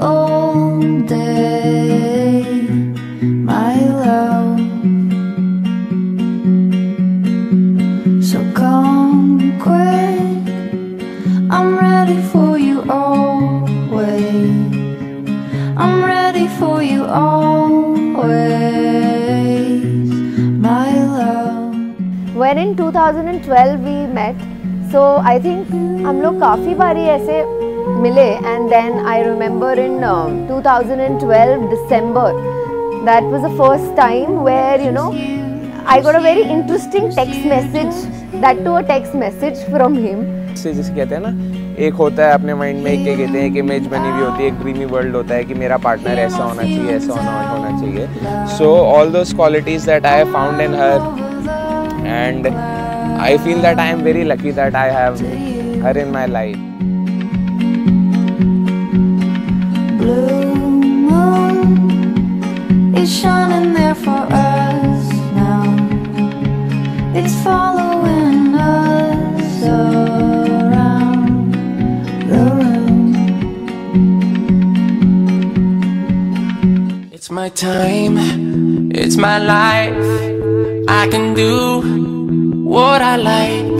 all day, my love. So come quick, I'm ready for you always. I'm ready for you always, my love. when in 2012 we met so i think हम लोग काफ़ी बारी ऐसे मिले and then i remember in um, 2012 december that was the first time where you know i got a very interesting text message that to a text message from him से जिसे कहते हैं ना एक होता है अपने माइंड में एक क्या कहते हैं एक इमेज बनी हुई होती है एक ड्रीमी वर्ल्ड होता है कि मेरा पार्टनर ऐसा होना चाहिए ऐसा होना होना चाहिए so all those qualities that I found in her and I feel that I am very lucky that I have her in my life Blue moon is shining there for us now. It's following us around the room. It's my time, it's my life. I can do what I like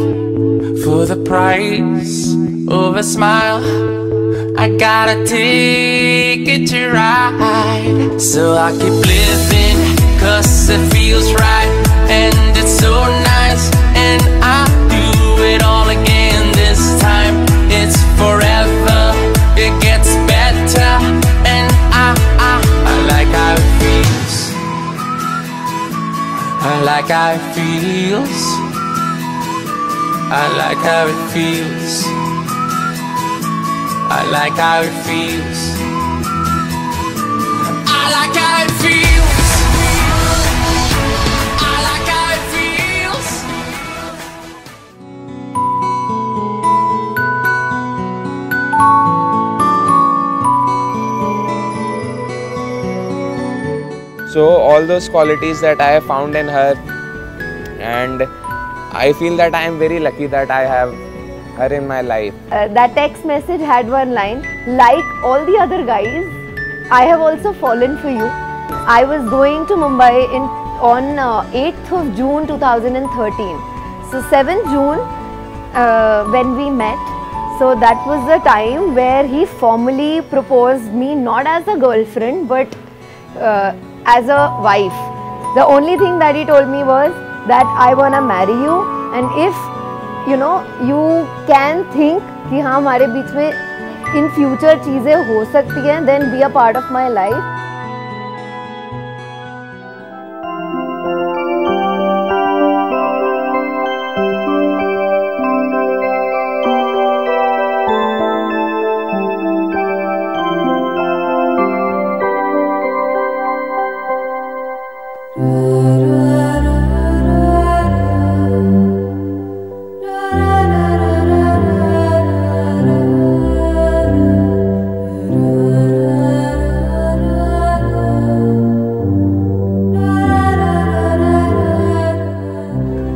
for the price of a smile. I got a ticket to ride, so I keep living, cause it feels right, and it's so nice, and I do it all again this time. It's forever, it gets better, and I, I, I like how it feels. I like how it feels. I like how it feels. I like how it feels. I like how it feels. I like how it feels. So all those qualities that I have found in her, and I feel that I am very lucky that I have her in my life. Uh, that text message had one line like all the other guys i have also fallen for you. I was going to mumbai in on uh, 8th of june 2013 so 7th june uh, when we met so that was the time where he formally proposed me not as a girlfriend but uh, as a wife. The only thing that he told me was that i want to marry you and if you know you can think कि हाँ हमारे बीच में in future चीज़ें हो सकती हैं then be a part of my life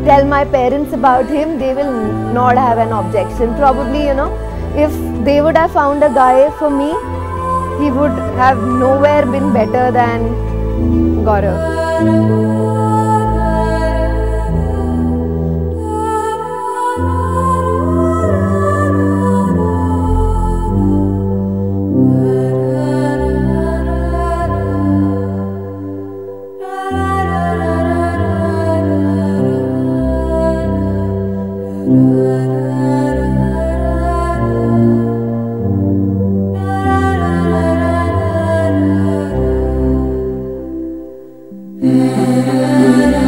tell my parents about him, they will not have an objection. Probably, you know, if they would have found a guy for me, he would have nowhere been better than Gaurav. da da